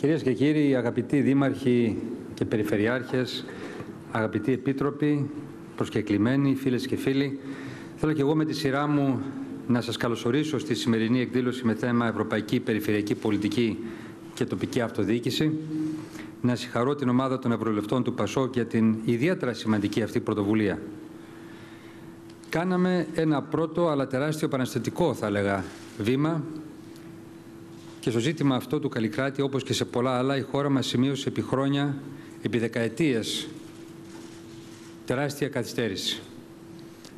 Κυρίες και κύριοι, αγαπητοί δήμαρχοι και περιφερειάρχες, αγαπητοί επίτροποι, προσκεκλημένοι, φίλες και φίλοι, θέλω και εγώ με τη σειρά μου να σας καλωσορίσω στη σημερινή εκδήλωση με θέμα Ευρωπαϊκή Περιφερειακή Πολιτική και Τοπική Αυτοδιοίκηση. Να συγχαρώ την ομάδα των Ευρωβουλευτών του ΠΑΣΟ για την ιδιαίτερα σημαντική αυτή πρωτοβουλία. Κάναμε ένα πρώτο αλλά τεράστιο επαναστατικό, θα έλεγα, βήμα και στο ζήτημα αυτό του Καλλικράτη, όπως και σε πολλά άλλα, η χώρα μας σημείωσε επί χρόνια, επί δεκαετίες, τεράστια καθυστέρηση.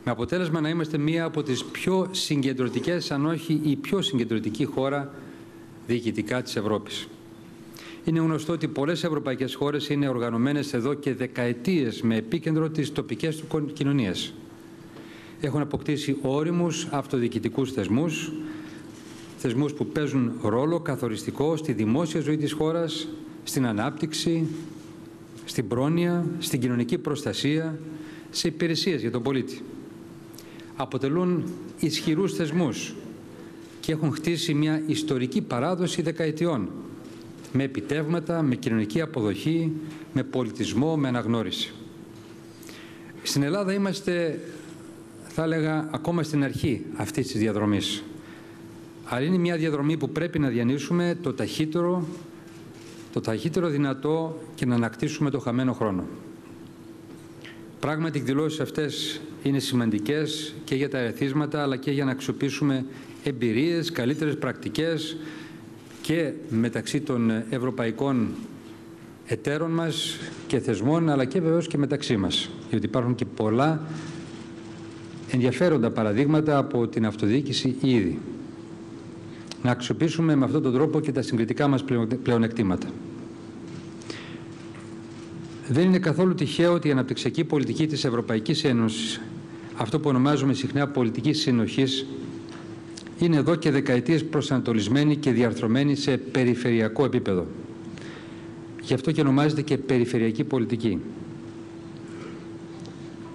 Με αποτέλεσμα να είμαστε μία από τις πιο συγκεντρωτικές, αν όχι η πιο συγκεντρωτική χώρα διοικητικά της Ευρώπης. Είναι γνωστό ότι πολλές ευρωπαϊκές χώρες είναι οργανωμένες εδώ και δεκαετίες με επίκεντρο τις τοπικές του κοινωνίες. Έχουν αποκτήσει όριμους αυτοδιοικητικούς θεσμούς, θεσμούς που παίζουν ρόλο καθοριστικό στη δημόσια ζωή της χώρας, στην ανάπτυξη, στην πρόνοια, στην κοινωνική προστασία, σε υπηρεσίες για τον πολίτη. Αποτελούν ισχυρούς θεσμούς και έχουν χτίσει μια ιστορική παράδοση δεκαετιών με επιτεύγματα, με κοινωνική αποδοχή, με πολιτισμό, με αναγνώριση. Στην Ελλάδα είμαστε, θα έλεγα, ακόμα στην αρχή αυτής της διαδρομής. Αλλά είναι μια διαδρομή που πρέπει να διανύσουμε το ταχύτερο, το ταχύτερο δυνατό και να ανακτήσουμε το χαμένο χρόνο. Πράγματι, οι εκδηλώσεις αυτές είναι σημαντικές και για τα ερεθίσματα, αλλά και για να αξιοποιήσουμε εμπειρίες, καλύτερες πρακτικές και μεταξύ των ευρωπαϊκών εταίρων μας και θεσμών, αλλά και βεβαίως και μεταξύ μας. Γιατί υπάρχουν και πολλά ενδιαφέροντα παραδείγματα από την αυτοδιοίκηση ήδη να αξιοποιήσουμε με αυτόν τον τρόπο και τα συγκριτικά μας πλεονεκτήματα. Δεν είναι καθόλου τυχαίο ότι η αναπτυξιακή πολιτική της Ευρωπαϊκής Ένωσης, αυτό που ονομάζουμε συχνά πολιτική συνοχής, είναι εδώ και δεκαετίες προσανατολισμένη και διαρθρωμένη σε περιφερειακό επίπεδο. Γι' αυτό και ονομάζεται και περιφερειακή πολιτική.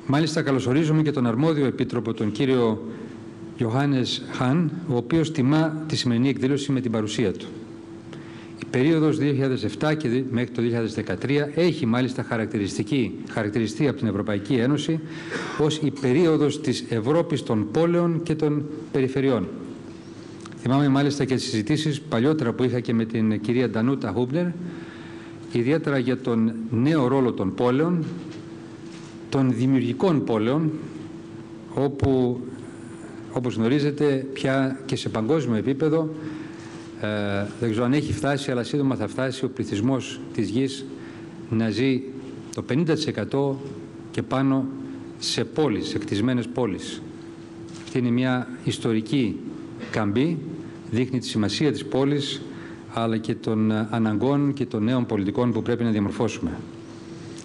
Μάλιστα καλωσορίζουμε και τον αρμόδιο επίτροπο, τον κύριο Ιωάννης Χαν, ο οποίος τιμά τη σημερινή εκδήλωση με την παρουσία του. Η περίοδος 2007 και μέχρι το 2013 έχει μάλιστα χαρακτηριστική, χαρακτηριστεί από την Ευρωπαϊκή Ένωση ως η περίοδος της Ευρώπης των πόλεων και των περιφερειών. Θυμάμαι μάλιστα και τις συζητήσεις παλιότερα που είχα και με την κυρία Ντανούτα Χούμπνερ, ιδιαίτερα για τον νέο ρόλο των πόλεων, των δημιουργικών πόλεων, όπου όπως γνωρίζετε πια και σε παγκόσμιο επίπεδο ε, δεν ξέρω αν έχει φτάσει αλλά σύντομα θα φτάσει ο πληθυσμός της γης να ζει το 50% και πάνω σε πόλεις, σε κτισμένες πόλεις. Αυτή είναι μια ιστορική καμπή, δείχνει τη σημασία της πόλης αλλά και των αναγκών και των νέων πολιτικών που πρέπει να διαμορφώσουμε.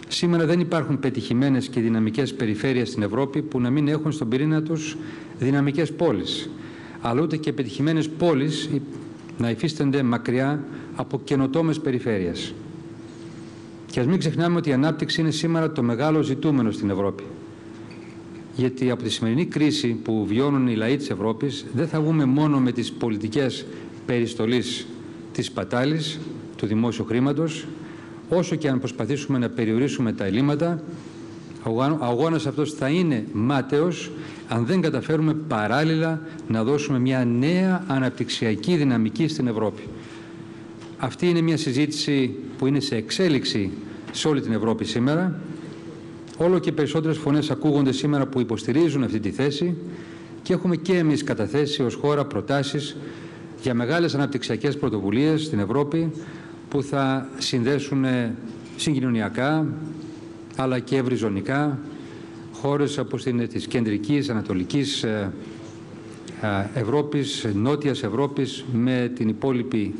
Σήμερα δεν υπάρχουν πετυχημένες και δυναμικές περιφέρειες στην Ευρώπη που να μην έχουν στον πυρήνα τους δυναμικές πόλεις, αλλά ούτε και πετυχημένες πόλεις να υφίστανται μακριά από καινοτόμες περιφέρειες. Και ας μην ξεχνάμε ότι η ανάπτυξη είναι σήμερα το μεγάλο ζητούμενο στην Ευρώπη. Γιατί από τη σημερινή κρίση που βιώνουν οι λαοί της Ευρώπης δεν θα βγούμε μόνο με τις πολιτικές περιστολής της πατάλης, του δημόσιου χρήματος, όσο και αν προσπαθήσουμε να περιορίσουμε τα ελλείμματα, ο αγώνας αυτός θα είναι μάταιος αν δεν καταφέρουμε παράλληλα να δώσουμε μια νέα αναπτυξιακή δυναμική στην Ευρώπη. Αυτή είναι μια συζήτηση που είναι σε εξέλιξη σε όλη την Ευρώπη σήμερα. Όλο και περισσότερες φωνές ακούγονται σήμερα που υποστηρίζουν αυτή τη θέση και έχουμε και εμείς καταθέσει ως χώρα προτάσεις για μεγάλες αναπτυξιακές πρωτοβουλίες στην Ευρώπη που θα συνδέσουν συγκοινωνιακά αλλά και ευρυζωνικά χώρες όπως είναι της κεντρικής, ανατολικής ε, ε, Ευρώπης, νότιας Ευρώπης με την υπόλοιπη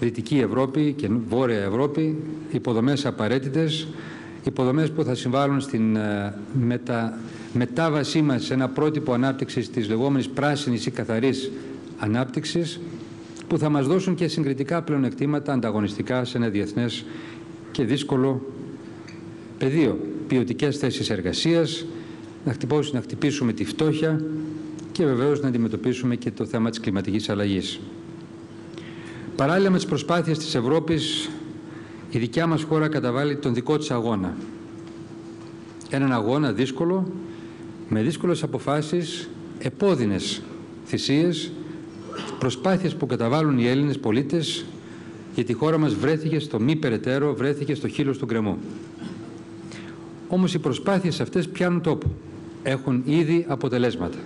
Δυτική Ευρώπη και Βόρεια Ευρώπη, υποδομές απαραίτητες, υποδομές που θα συμβάλλουν στην ε, μετα... μετάβασή μας σε ένα πρότυπο ανάπτυξης της λεγόμενης πράσινης ή καθαρής ανάπτυξης, που θα μας δώσουν και συγκριτικά πλεονεκτήματα ανταγωνιστικά σε ένα διεθνές και δύσκολο πεδίο. Ποιοτικές θέσεις εργασίας, να, να χτυπήσουμε τη φτώχεια και βεβαίως να αντιμετωπίσουμε και το θέμα της κλιματικής αλλαγής. Παράλληλα με τις προσπάθειες της Ευρώπης, η δικιά μας χώρα καταβάλει τον δικό της αγώνα. Έναν αγώνα δύσκολο, με δύσκολες αποφάσεις, επώδυνες θυσίες, προσπάθειες που καταβάλουν οι Έλληνες πολίτες γιατί η χώρα μας βρέθηκε στο μη περαιτέρω, βρέθηκε στο χείλος του γκρεμού. Όμως οι προσπάθειες αυτές πιάνουν τόπο. Έχουν ήδη αποτελέσματα.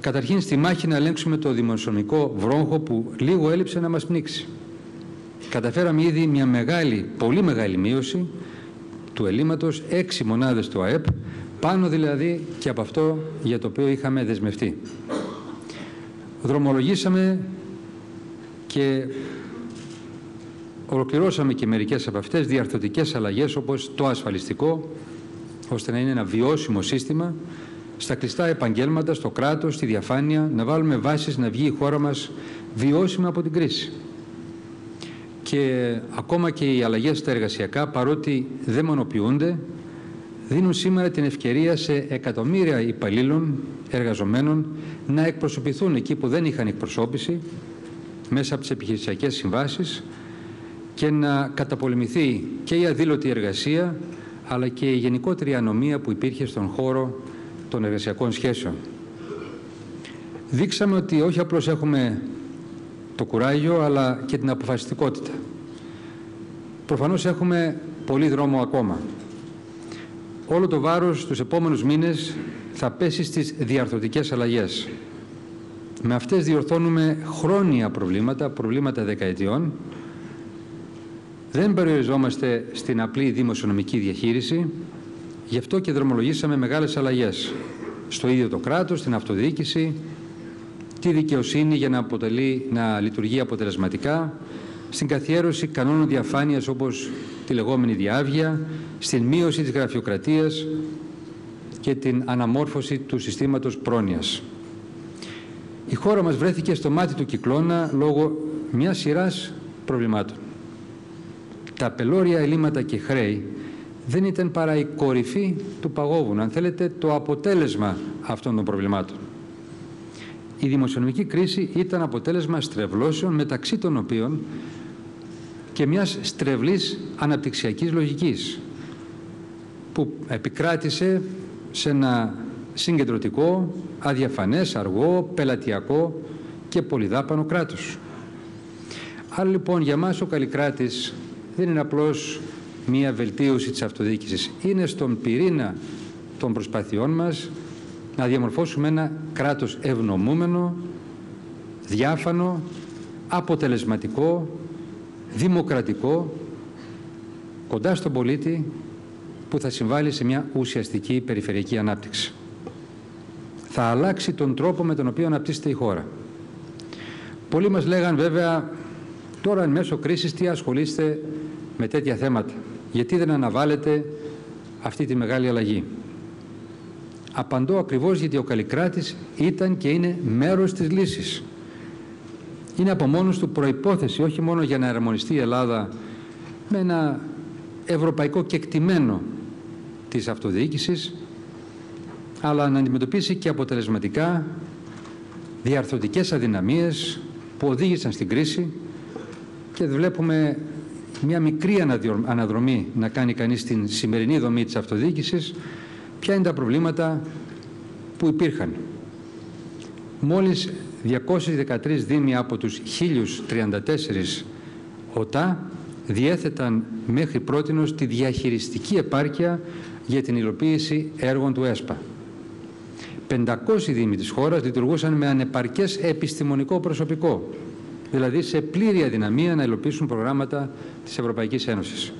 Καταρχήν στη μάχη να ελέγξουμε το δημοσιονομικό βρόχο που λίγο έλειψε να μας πνίξει. Καταφέραμε ήδη μια μεγάλη, πολύ μεγάλη μείωση του ελλείμματος, έξι μονάδες του ΑΕΠ, πάνω δηλαδή και από αυτό για το οποίο είχαμε δεσμευτεί. Δρομολογήσαμε και ολοκληρώσαμε και μερικές από αυτές διαρθωτικές αλλαγές όπως το ασφαλιστικό, ώστε να είναι ένα βιώσιμο σύστημα, στα κλειστά επαγγέλματα, στο κράτος, στη διαφάνεια, να βάλουμε βάσεις να βγει η χώρα μας βιώσιμα από την κρίση. Και ακόμα και οι αλλαγές στα εργασιακά, παρότι δεν μονοποιούνται, δίνουν σήμερα την ευκαιρία σε εκατομμύρια υπαλλήλων, εργαζομένων, να εκπροσωπηθούν εκεί που δεν είχαν εκπροσώπηση, μέσα από τις επιχειρησιακές συμβάσεις, και να καταπολεμηθεί και η αδήλωτη εργασία αλλά και η γενικότερη ανομία που υπήρχε στον χώρο των εργασιακών σχέσεων. Δείξαμε ότι όχι απλώς έχουμε το κουράγιο αλλά και την αποφασιστικότητα. Προφανώς έχουμε πολύ δρόμο ακόμα. Όλο το βάρος τους επόμενους μήνες θα πέσει στις διαρθρωτικές αλλαγές. Με αυτές διορθώνουμε χρόνια προβλήματα, προβλήματα δεκαετιών, δεν περιοριζόμαστε στην απλή δημοσιονομική διαχείριση, γι' αυτό και δρομολογήσαμε μεγάλες αλλαγές στο ίδιο το κράτος, στην αυτοδιοίκηση, τη δικαιοσύνη για να, αποτελεί, να λειτουργεί αποτελεσματικά, στην καθιέρωση κανόνων διαφάνειας όπως τη λεγόμενη διάβια, στην μείωση της γραφειοκρατίας και την αναμόρφωση του συστήματος πρόνοιας. Η χώρα μας βρέθηκε στο μάτι του κυκλώνα λόγω μιας σειράς προβλημάτων τα πελώρια ελλείμματα και χρέη δεν ήταν παρά η κορυφή του παγόβουνου, αν θέλετε το αποτέλεσμα αυτών των προβλημάτων. Η δημοσιονομική κρίση ήταν αποτέλεσμα στρεβλώσεων μεταξύ των οποίων και μιας στρεβλής αναπτυξιακής λογικής που επικράτησε σε ένα συγκεντρωτικό, αδιαφανές, αργό, πελατειακό και πολυδάπανο κράτος. Άρα λοιπόν για μας ο Καλλικράτης δεν είναι απλώς μία βελτίωση της αυτοδιοίκησης. Είναι στον πυρήνα των προσπαθειών μας να διαμορφώσουμε ένα κράτος ευνομούμενο, διάφανο, αποτελεσματικό, δημοκρατικό, κοντά στον πολίτη που θα συμβάλλει σε μια ουσιαστική περιφερειακή ανάπτυξη. Θα αλλάξει τον τρόπο με τον οποίο αναπτύσσεται η χώρα. Πολλοί μας λέγαν βέβαια τώρα εν μέσω κρίσης τι ασχολείστε με τέτοια θέματα. Γιατί δεν αναβάλλετε αυτή τη μεγάλη αλλαγή; Απαντώ ακριβώς γιατί ο Καλλικράτης ήταν και είναι μέρος της λύσης. Είναι από μόνος του προϋπόθεση, όχι μόνο για να αρμονιστεί η Ελλάδα με ένα ευρωπαϊκό κεκτημένο της αυτοδιοίκησης, αλλά να αντιμετωπίσει και αποτελεσματικά διαρθρωτικές αδυναμίες που οδήγησαν στην κρίση και βλέπουμε μια μικρή αναδρομή να κάνει κανείς στην σημερινή δομή της αυτοδιοίκησης, ποια είναι τα προβλήματα που υπήρχαν. Μόλις 213 δήμοι από τους 1034 ΟΤΑ διέθεταν μέχρι πρότινος τη διαχειριστική επάρκεια για την υλοποίηση έργων του ΕΣΠΑ. 500 δήμοι της χώρας λειτουργούσαν με ανεπαρκές επιστημονικό προσωπικό δηλαδή σε πλήρη αδυναμία να υλοποιήσουν προγράμματα της Ευρωπαϊκής Ένωσης.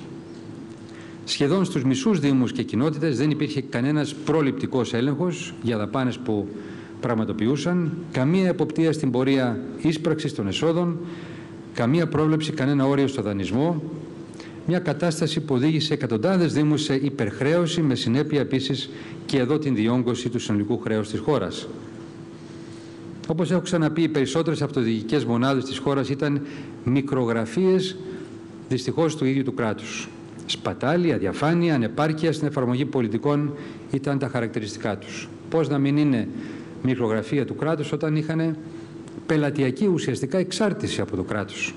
Σχεδόν στους μισούς δήμους και κοινότητες δεν υπήρχε κανένας προληπτικός έλεγχος για δαπάνες που πραγματοποιούσαν, καμία εποπτεία στην πορεία ίσπραξης των εσόδων, καμία πρόβλεψη, κανένα όριο στο δανεισμό, μια κατάσταση που οδήγησε εκατοντάδες δήμους σε υπερχρέωση με συνέπεια επίσης και εδώ την διόγκωση του συνολικού χρέους της χώρας. Όπως έχω ξαναπεί, οι περισσότερες αυτοδιοικητικές μονάδες της χώρας ήταν μικρογραφίες δυστυχώς του ίδιου του κράτους. Σπατάλη, αδιαφάνεια, ανεπάρκεια στην εφαρμογή πολιτικών ήταν τα χαρακτηριστικά τους. Πώς να μην είναι μικρογραφία του κράτους όταν είχαν πελατειακή ουσιαστικά εξάρτηση από το κράτος.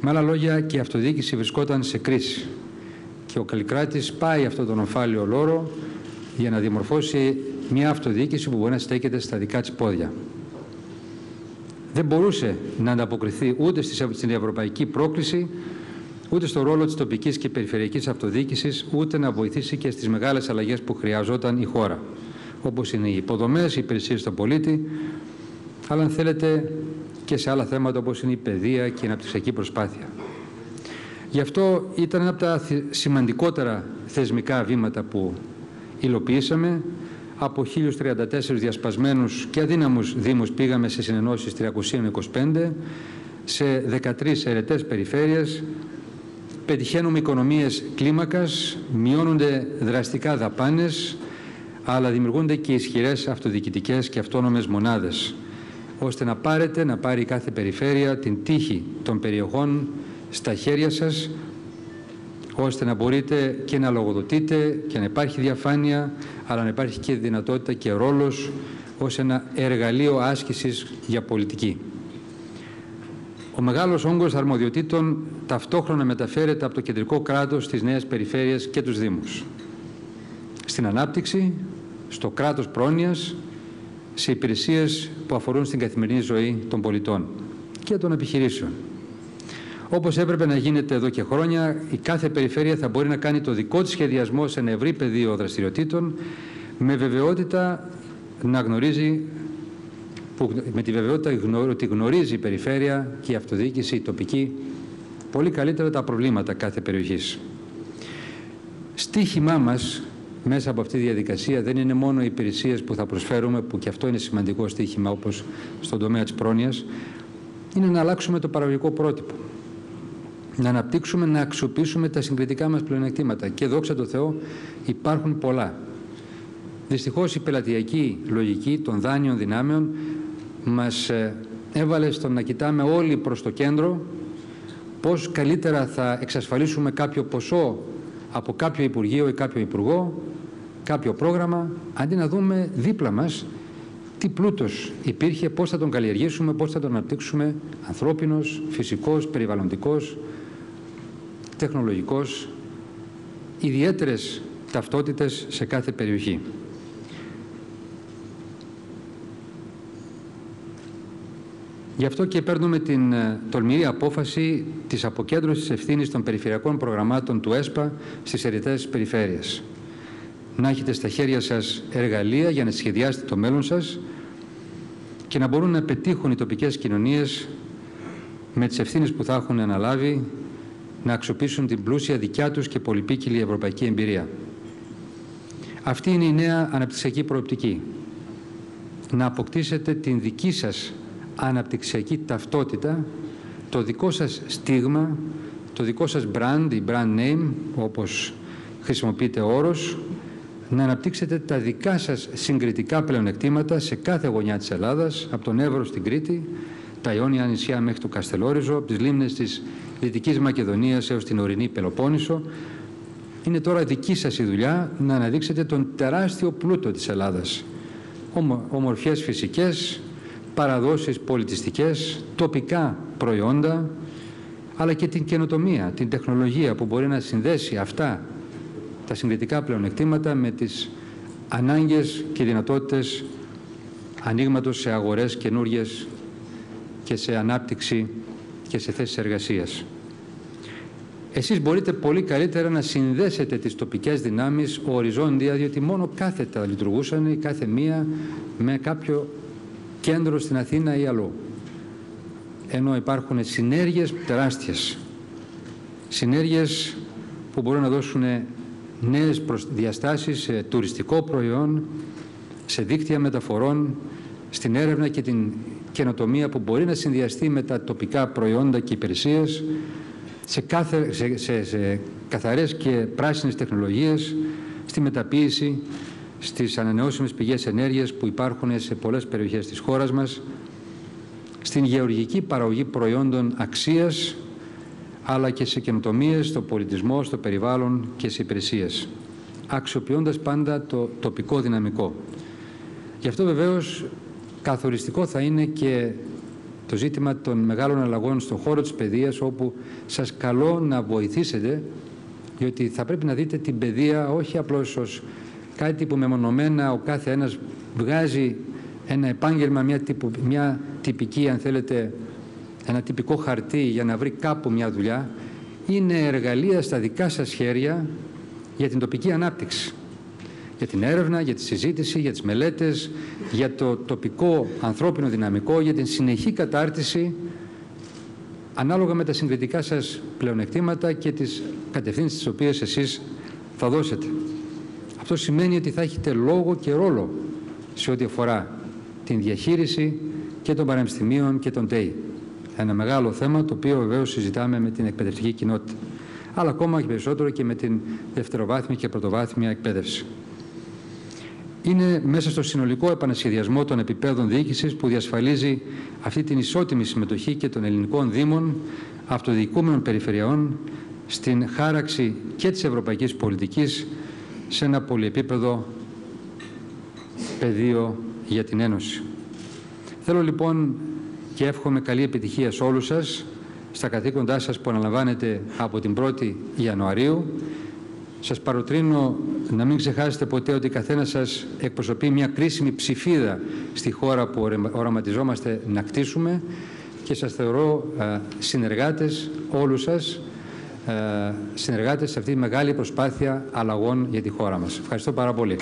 Με άλλα λόγια και η αυτοδιοίκηση βρισκόταν σε κρίση και ο Καλλικράτης πάει αυτό τον ομφάλιο λόρο για να δημορφώσει μια αυτοδιοίκηση που μπορεί να στέκεται στα δικά της πόδια. Δεν μπορούσε να ανταποκριθεί ούτε στην ευρωπαϊκή πρόκληση, ούτε στο ρόλο της τοπικής και περιφερειακής αυτοδιοίκησης, ούτε να βοηθήσει και στις μεγάλες αλλαγές που χρειαζόταν η χώρα, όπως είναι οι υποδομές, οι υπηρεσίες στον πολίτη, αλλά αν θέλετε και σε άλλα θέματα όπως είναι η παιδεία και η αναπτυξιακή προσπάθεια. Γι' αυτό ήταν ένα από τα σημαντικότερα θεσμικά βήματα που υλοποιήσαμε. Από 1034 διασπασμένους και αδύναμους δήμους πήγαμε σε συνενώσεις 325, σε 13 ερετές περιφέρειες, πετυχαίνουμε οικονομίες κλίμακας, μειώνονται δραστικά δαπάνες, αλλά δημιουργούνται και ισχυρές αυτοδιοικητικές και αυτόνομες μονάδες, ώστε να πάρετε, να πάρει κάθε περιφέρεια την τύχη των περιοχών στα χέρια σας ώστε να μπορείτε και να λογοδοτείτε και να υπάρχει διαφάνεια αλλά να υπάρχει και δυνατότητα και ρόλος ως ένα εργαλείο άσκησης για πολιτική. Ο μεγάλος όγκος αρμοδιοτήτων ταυτόχρονα μεταφέρεται από το κεντρικό κράτος στις νέες περιφέρειες και τους Δήμους. Στην ανάπτυξη, στο κράτος πρόνοιας, σε υπηρεσίες που αφορούν στην καθημερινή ζωή των πολιτών και των επιχειρήσεων. Όπως έπρεπε να γίνεται εδώ και χρόνια, η κάθε περιφέρεια θα μπορεί να κάνει το δικό της σχεδιασμό σε ένα ευρύ πεδίο δραστηριοτήτων, με βεβαιότητα να γνωρίζει, που, με τη βεβαιότητα ότι γνωρίζει η περιφέρεια και η αυτοδιοίκηση, η τοπική, πολύ καλύτερα τα προβλήματα κάθε περιοχής. Στίχημά μας μέσα από αυτή τη διαδικασία δεν είναι μόνο οι υπηρεσίες που θα προσφέρουμε, που και αυτό είναι σημαντικό στίχημα όπως στον τομέα της πρόνοιας, είναι να αλλάξουμε το παραγωγικό πρότυπο να αναπτύξουμε, να αξιοποιήσουμε τα συγκριτικά μας πλεονεκτήματα. Και δόξα τω Θεώ υπάρχουν πολλά. Δυστυχώς η πελατειακή λογική των δάνειων δυνάμεων μας ε, έβαλε στο να κοιτάμε όλοι προς το κέντρο πώς καλύτερα θα εξασφαλίσουμε κάποιο ποσό από κάποιο Υπουργείο ή κάποιο Υπουργό, κάποιο πρόγραμμα, αντί να δούμε δίπλα μας τι πλούτος υπήρχε, πώς θα τον καλλιεργήσουμε, πώς θα τον αναπτύξουμε ανθρώπινος, φυσικός, περιβαλλοντικός, τεχνολογικός, ιδιαίτερες ταυτότητες σε κάθε περιοχή. Γι' αυτό και παίρνουμε την ε, τολμηρή απόφαση της αποκέντρωσης ευθύνης των περιφερειακών προγραμμάτων του ΕΣΠΑ στις ερητές περιφέρειες. Να έχετε στα χέρια σας εργαλεία για να σχεδιάσετε το μέλλον σας και να μπορούν να πετύχουν οι τοπικές κοινωνίες με τις ευθύνες που θα έχουν αναλάβει να αξιοποιήσουν την πλούσια δικιά τους και πολυπίκυλη ευρωπαϊκή εμπειρία. Αυτή είναι η νέα αναπτυξιακή προοπτική. Να αποκτήσετε την δική σας αναπτυξιακή ταυτότητα, το δικό σας στίγμα, το δικό σας brand, η brand name, όπως χρησιμοποιείτε ο όρος, να αναπτύξετε τα δικά σας συγκριτικά πλεονεκτήματα σε κάθε γωνιά της Ελλάδας, από τον Εύρο στην Κρήτη, τα Ιόνια νησιά μέχρι το Καστελόριζο, από τις λίμνες της Δυτικής Μακεδονίας έως την ορεινή Πελοπόννησο. Είναι τώρα δική σας η δουλειά να αναδείξετε τον τεράστιο πλούτο της Ελλάδας. Ομορφιές φυσικές, παραδόσεις πολιτιστικές, τοπικά προϊόντα, αλλά και την καινοτομία, την τεχνολογία που μπορεί να συνδέσει αυτά τα συγκριτικά πλεονεκτήματα με τις ανάγκες και δυνατότητες ανοίγματος σε αγορές καινούργιες και σε ανάπτυξη και σε θέσεις εργασίας. Εσείς μπορείτε πολύ καλύτερα να συνδέσετε τις τοπικές δυνάμεις οριζόντια, διότι μόνο κάθετα λειτουργούσαν η κάθε μία με κάποιο κέντρο στην Αθήνα ή αλλού. Ενώ υπάρχουν συνέργειες τεράστιες. Συνέργειες που μπορούν να δώσουν νέες διαστάσεις σε τουριστικό προϊόν, σε δίκτυα μεταφορών, στην έρευνα και την καινοτομία που μπορεί να συνδυαστεί με τα τοπικά προϊόντα και υπηρεσίες σε, κάθε, σε, σε, σε καθαρές και πράσινες τεχνολογίες, στη μεταποίηση, στις ανανεώσιμες πηγές ενέργειας που υπάρχουν σε πολλές περιοχές της χώρας μας, στην γεωργική παραγωγή προϊόντων αξίας, αλλά και σε καινοτομίες στο πολιτισμό, στο περιβάλλον και σε υπηρεσίες, αξιοποιώντας πάντα το τοπικό δυναμικό. Γι' αυτό βεβαίως καθοριστικό θα είναι και το ζήτημα των μεγάλων αλλαγών στον χώρο της παιδείας όπου σας καλώ να βοηθήσετε διότι θα πρέπει να δείτε την παιδεία όχι απλώς ως κάτι που μεμονωμένα ο κάθε ένας βγάζει ένα επάγγελμα, μια, τυπου, μια τυπική αν θέλετε ένα τυπικό χαρτί για να βρει κάπου μια δουλειά. Είναι εργαλεία στα δικά σας χέρια για την τοπική ανάπτυξη για την έρευνα, για τη συζήτηση, για τις μελέτες, για το τοπικό ανθρώπινο δυναμικό, για την συνεχή κατάρτιση ανάλογα με τα συγκριτικά σας πλεονεκτήματα και τις κατευθύνσεις τις οποίες εσείς θα δώσετε. Αυτό σημαίνει ότι θα έχετε λόγο και ρόλο σε ό,τι αφορά την διαχείριση και των πανεπιστημίων και των ΤΕΙ. Ένα μεγάλο θέμα το οποίο βεβαίως συζητάμε με την εκπαιδευτική κοινότητα αλλά ακόμα και περισσότερο και με την δευτεροβάθμια και πρωτοβάθμια εκπαίδευση είναι μέσα στο συνολικό επανασχεδιασμό των επιπέδων διοίκησης που διασφαλίζει αυτή την ισότιμη συμμετοχή και των ελληνικών δήμων, αυτοδιοικούμενων περιφερειών στην χάραξη και της ευρωπαϊκής πολιτικής σε ένα πολυεπίπεδο πεδίο για την Ένωση. Θέλω λοιπόν και εύχομαι καλή επιτυχία σε όλους σας στα καθήκοντά σας που αναλαμβάνετε από την 1η Ιανουαρίου σας παροτρύνω να μην ξεχάσετε ποτέ ότι καθένας σας εκπροσωπεί μια κρίσιμη ψηφίδα στη χώρα που οραματιζόμαστε να κτίσουμε και σας θεωρώ συνεργάτες όλους σας, συνεργάτες σε αυτή τη μεγάλη προσπάθεια αλλαγών για τη χώρα μας. Ευχαριστώ πάρα πολύ.